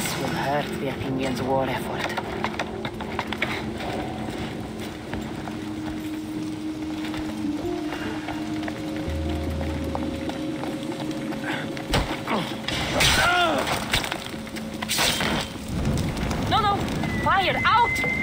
This will hurt the Athenians' war effort. No, no! Fire! Out!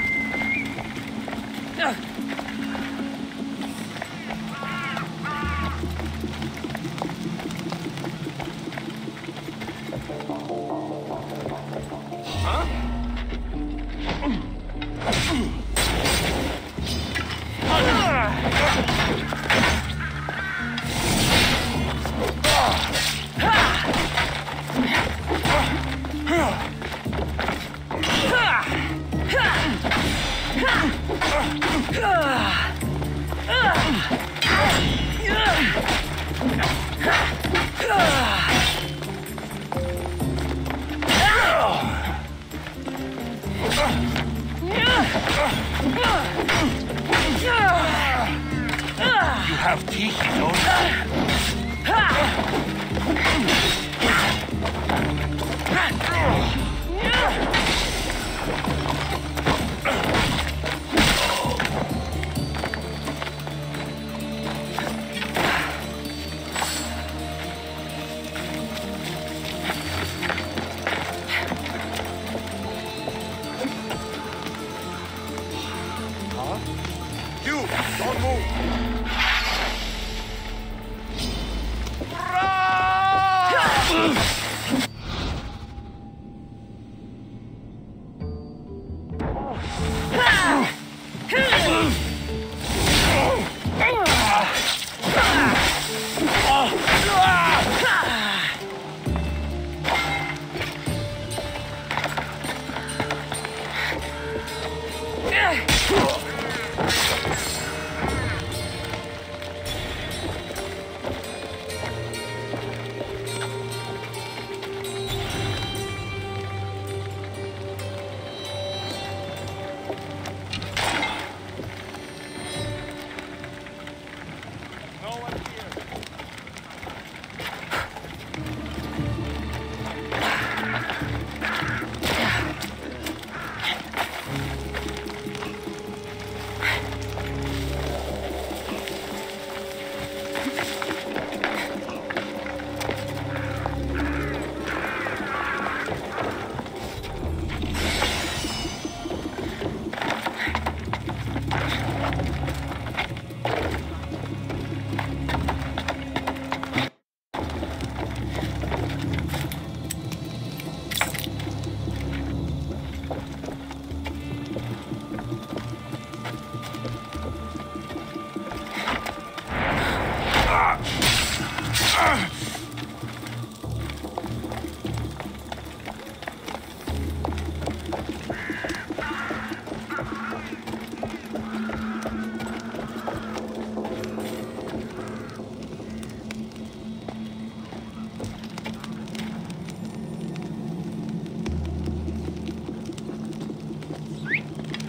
Move.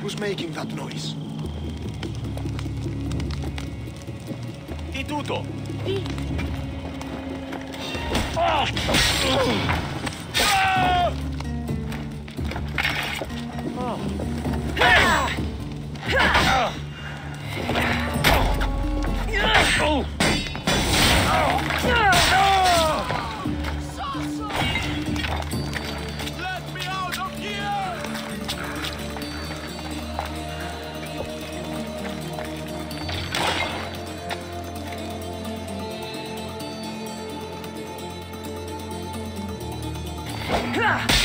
Who's making that noise? Tituto! Oh! Oh!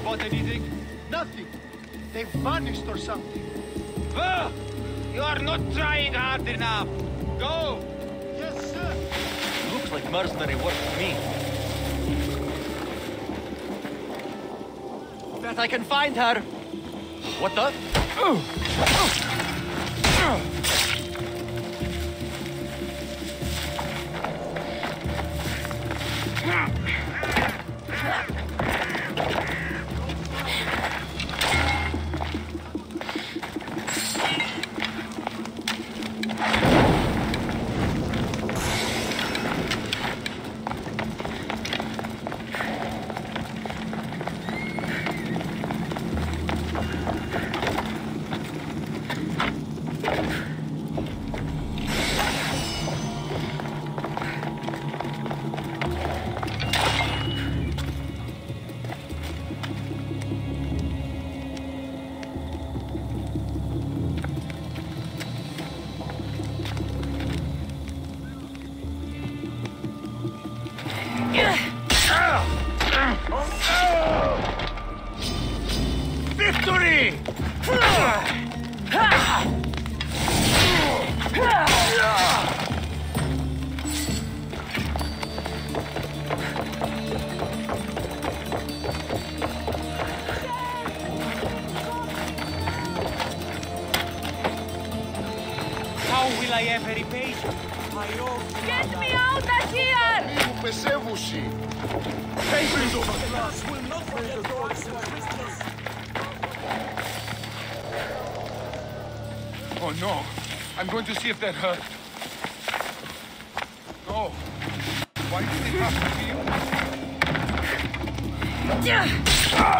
Spot anything? Nothing. They vanished or something. Well, you are not trying hard enough. Go! Yes, sir. Looks like mercenary work to me. Bet I can find her. What the? Oh. Oh. Oh. How will I ever repay you? Get me out of here! Λίγο πεσέβουσι. Oh no. I'm going to see if that hurt. No. Why did it have to be? Στα